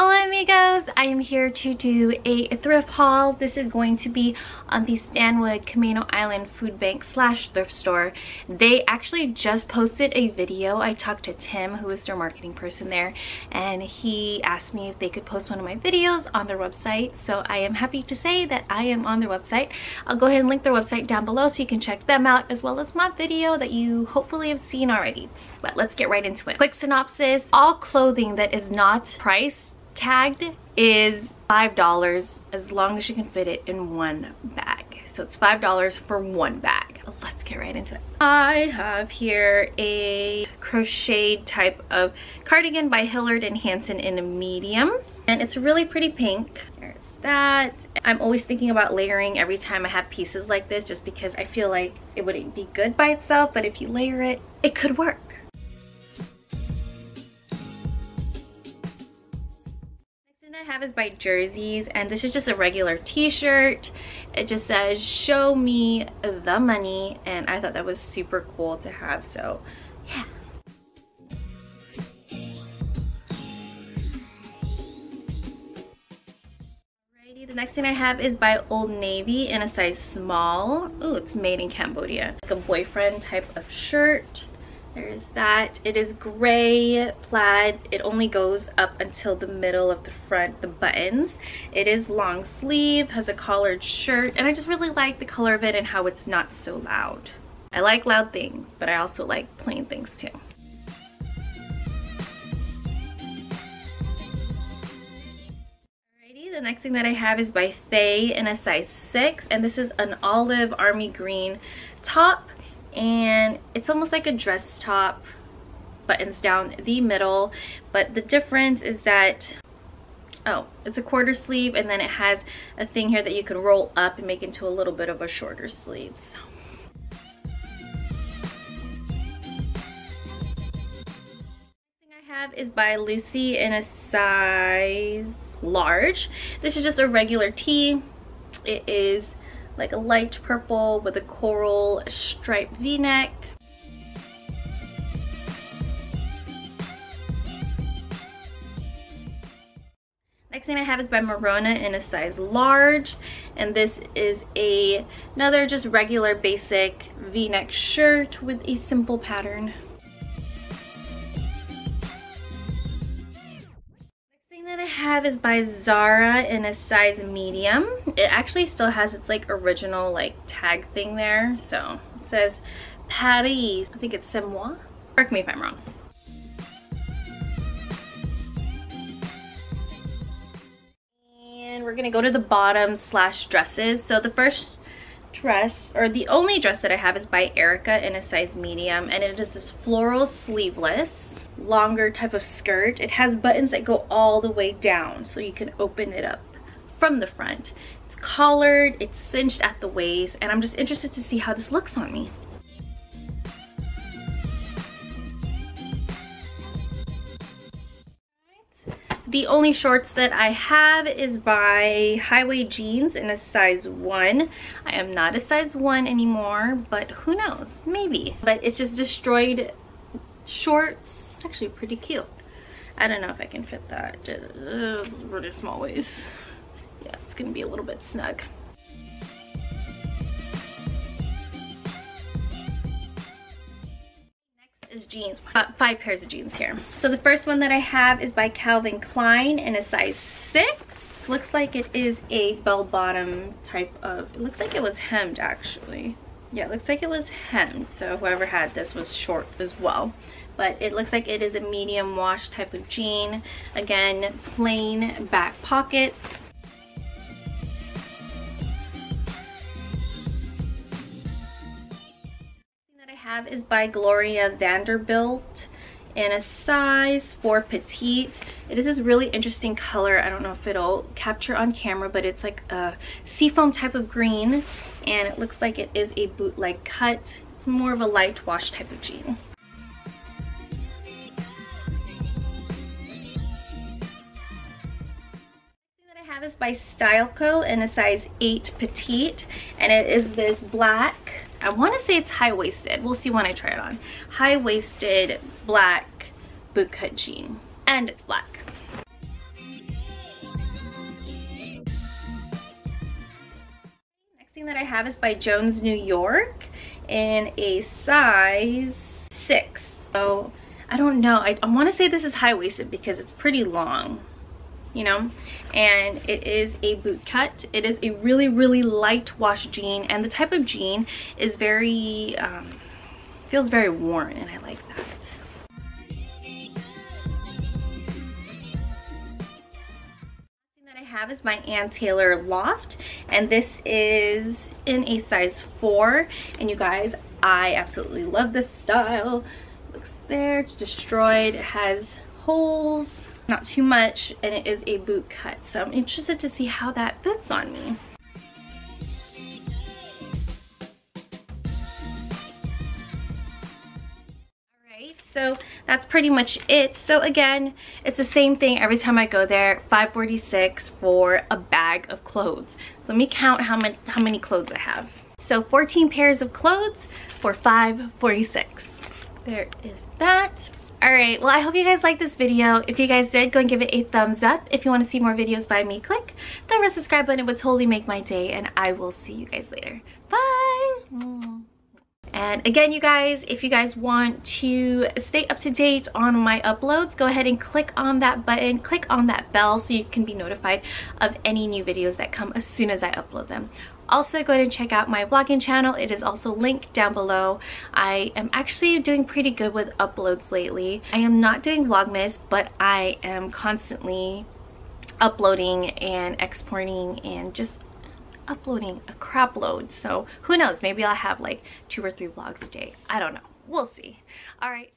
Hola Camigos! I am here to do a thrift haul. This is going to be on the Stanwood Camano Island Food Bank slash thrift store. They actually just posted a video. I talked to Tim, who is their marketing person there, and he asked me if they could post one of my videos on their website. So I am happy to say that I am on their website. I'll go ahead and link their website down below so you can check them out as well as my video that you hopefully have seen already. But let's get right into it. Quick synopsis, all clothing that is not priced tagged is $5 as long as you can fit it in one bag. So it's $5 for one bag. Let's get right into it. I have here a crocheted type of cardigan by Hillard and Hanson in a medium. And it's really pretty pink. There's that. I'm always thinking about layering every time I have pieces like this just because I feel like it wouldn't be good by itself, but if you layer it, it could work. Have is by Jerzees and this is just a regular t-shirt. It just says show me the money and I thought that was super cool to have so yeah. Alrighty, the next thing I have is by Old Navy in a size small. Oh, it's made in Cambodia. Like a boyfriend type of shirt. There's that. It is gray plaid. It only goes up until the middle of the front, the buttons. It is long sleeve, has a collared shirt, and I just really like the color of it and how it's not so loud. I like loud things, but I also like plain things too. Alrighty, the next thing that I have is by Faye in a size 6, and this is an olive army green top and it's almost like a dress top buttons down the middle. But the difference is that oh it's a quarter sleeve and then it has a thing here that you can roll up and make into a little bit of a shorter sleeve so. I have is by Lucy in a size large. This is just a regular tee. It is like a light purple with a coral striped v-neck. Next thing I have is by Merona in a size large and this is a another just regular basic v-neck shirt with a simple pattern. Have is by Zara in a size medium. It actually still has its like original like tag thing there. So it says Paris. I think it's C'est moi. Correct me if I'm wrong. And we're gonna go to the bottom slash dresses. So the first dress or the only dress that I have is by Erica in a size medium and it is this floral sleeveless longer type of skirt. It has buttons that go all the way down so you can open it up from the front. It's collared, it's cinched at the waist and I'm just interested to see how this looks on me. The only shorts that I have is by Highway Jeans in a size 1. I am not a size 1 anymore, but who knows? Maybe. But it's just destroyed shorts. Actually pretty cute. I don't know if I can fit that. It's really small waist. Yeah, it's to be a little bit snug. Next is jeans uh, five pairs of jeans here so the first one that i have is by calvin klein in a size six looks like it is a bell bottom type of it looks like it was hemmed actually yeah it looks like it was hemmed so whoever had this was short as well. But it looks like it is a medium wash type of jean. Again plain back pockets. That I have is by Gloria Vanderbilt in a size 4 petite. It is this really interesting color. I don't know if it'll capture on camera, but it's like a seafoam type of green and it looks like it is a bootleg cut. It's more of a light wash type of jean. I have is by Styleco in a size 8 petite and it is this black I want to say it's high-waisted. We'll see when I try it on. High-waisted black bootcut jean. And it's black. Next thing that I have is by Jones New York in a size 6. So I don't know. I, I want to say this is high-waisted because it's pretty long you know? And it is a boot cut. It is a really really light wash jean and the type of jean is very um, feels very worn and I like that. That I have is my Ann Taylor Loft and this is in a size 4 and you guys I absolutely love this style. Looks there it's destroyed. It has holes not too much, and it is a boot cut. So I'm interested to see how that fits on me. So that's pretty much it. So again it's the same thing every time i go there 546 for a bag of clothes. So let me count how many how many clothes i have. So 14 pairs of clothes for 546 there is that Alright, well I hope you guys liked this video. If you guys did, go and give it a thumbs up. If you want to see more videos by me, click the red subscribe button. It would totally make my day and I will see you guys later. Bye! And again, you guys, if you guys want to stay up to date on my uploads, go ahead and click on that button, click on that bell so you can be notified of any new videos that come as soon as I upload them. Also, go ahead and check out my vlogging channel. It is also linked down below. I am actually doing pretty good with uploads lately. I am not doing Vlogmas, but I am constantly uploading and exporting and just uploading a crap load. So who knows, maybe I'll have like two or three vlogs a day. I don't know. We'll see. All right.